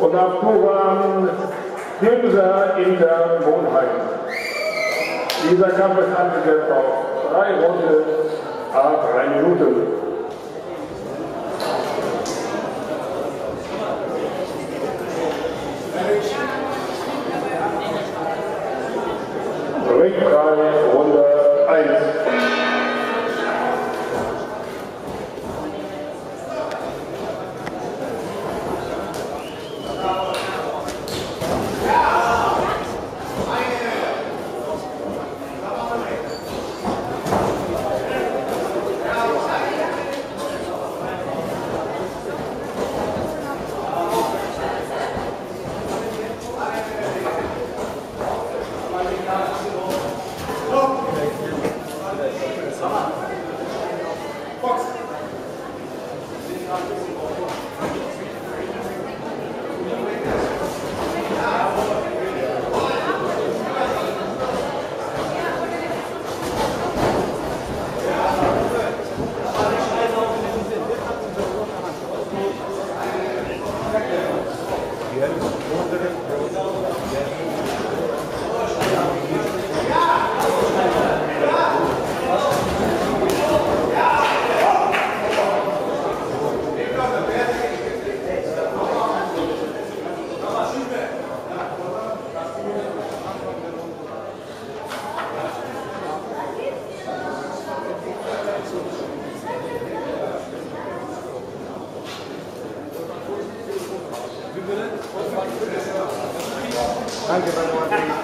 und Abduran Gimser in der Wohnheim. Dieser Kampf ist angesetzt auf drei Runde, a drei Minuten. Ringfrei, Runde 1. here. Danke, meine Freunde.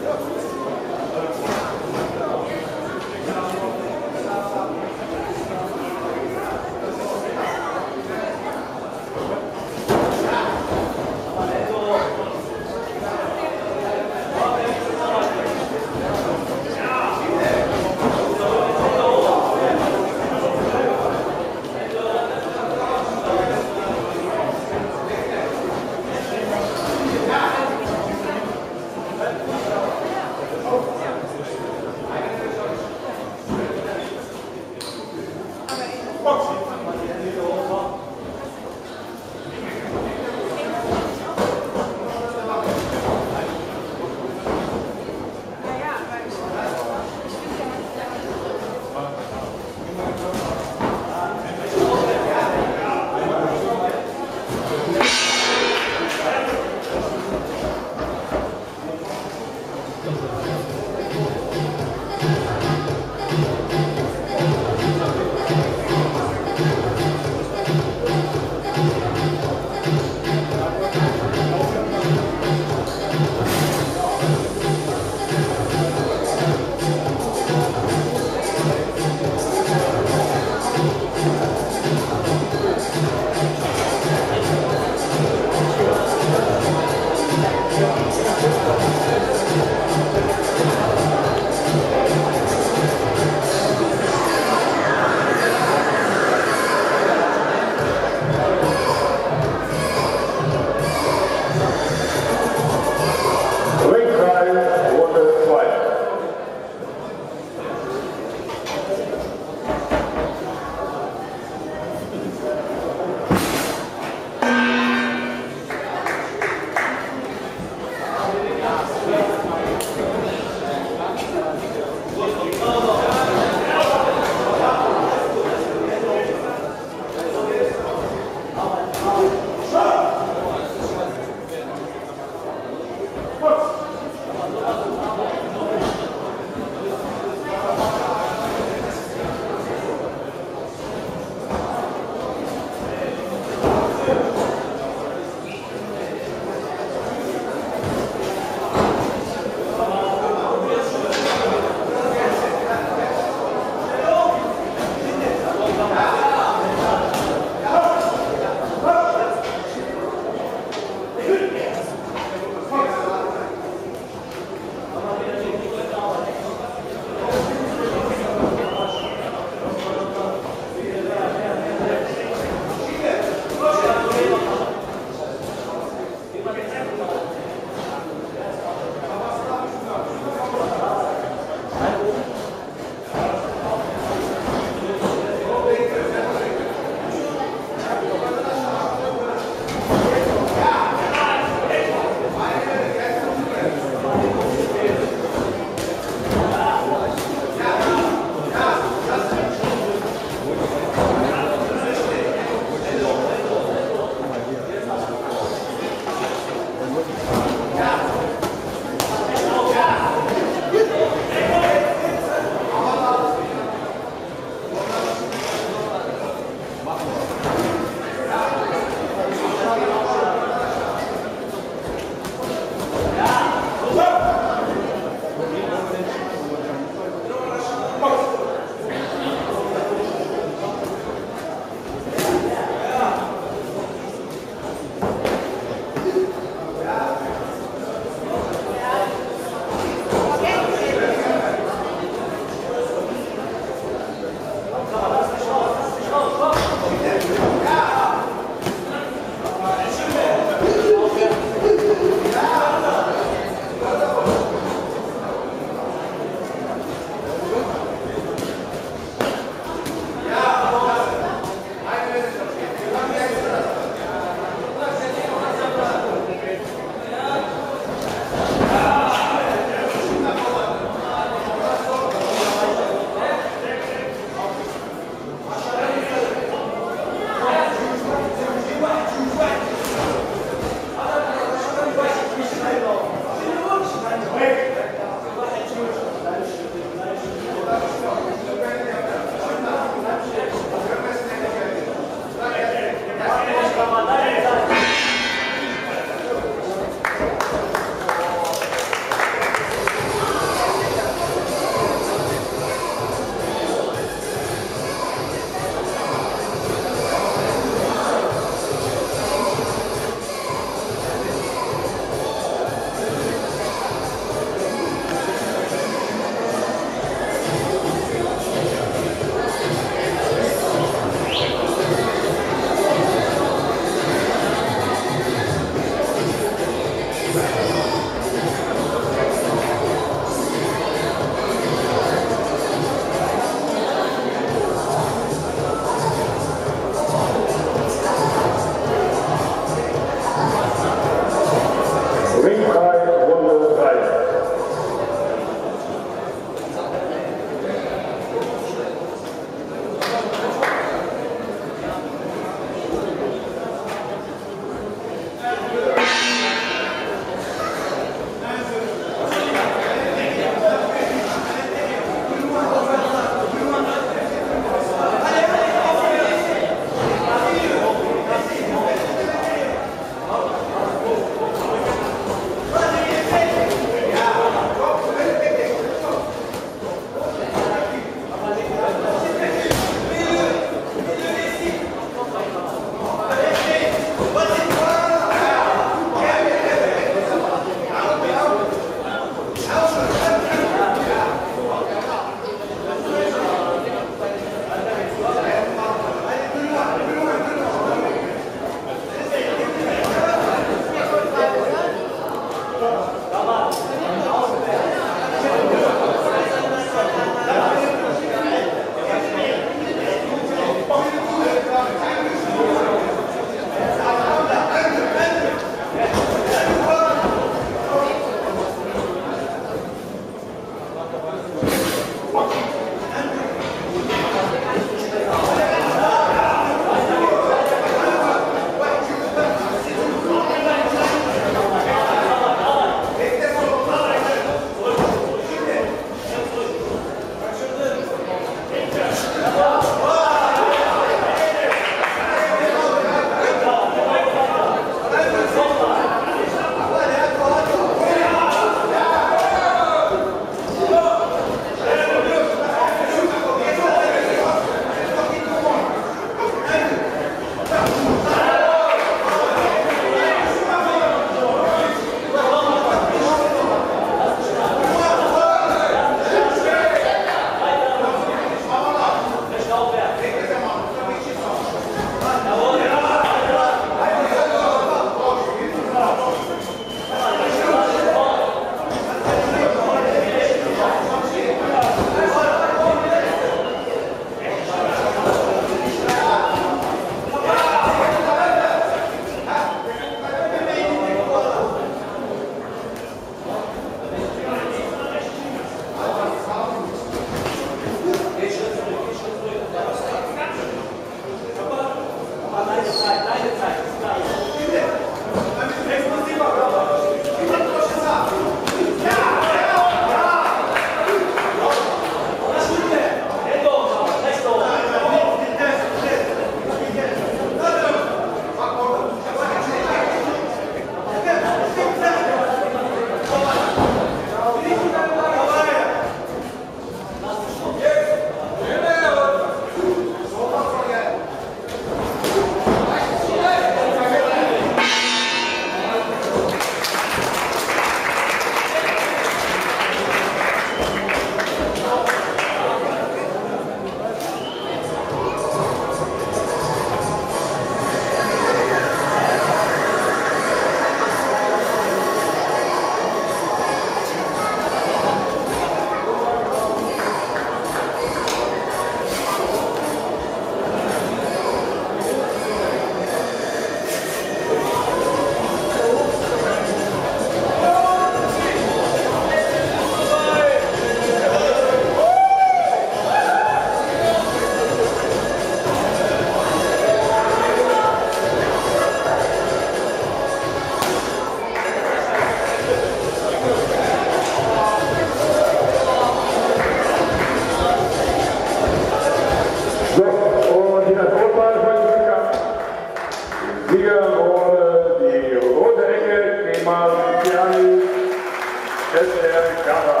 Der Garat.